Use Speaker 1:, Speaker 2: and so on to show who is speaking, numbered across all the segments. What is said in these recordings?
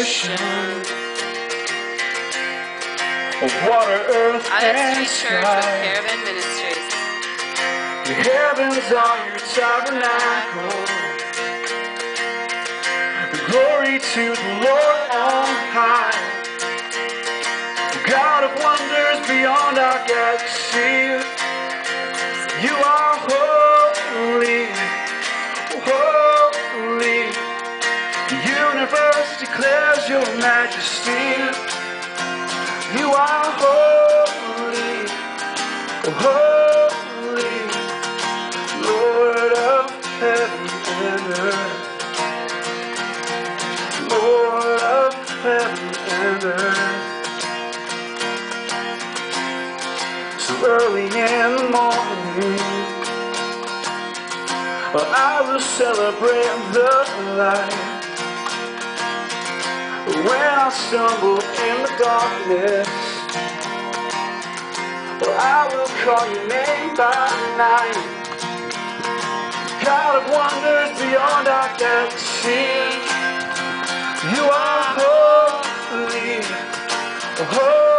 Speaker 1: ocean of water, earth,
Speaker 2: Out
Speaker 1: and
Speaker 2: Street Church with. Care-A-Van Ministries.
Speaker 1: The heavens are your tabernacle. The glory to the Lord on high. God of wonders beyond our galaxy. You are your majesty. You are holy, oh, holy. Lord of heaven and earth. Lord of heaven and earth. So early in the morning, I will celebrate the light. When I stumble in the darkness, I will call your name by night. God of wonders beyond our galaxy. You are holy, holy.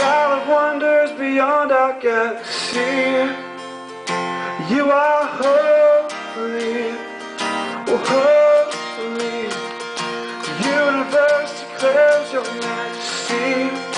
Speaker 1: God of wonders beyond our galaxy. You are holy, holy. The universe declares your majesty.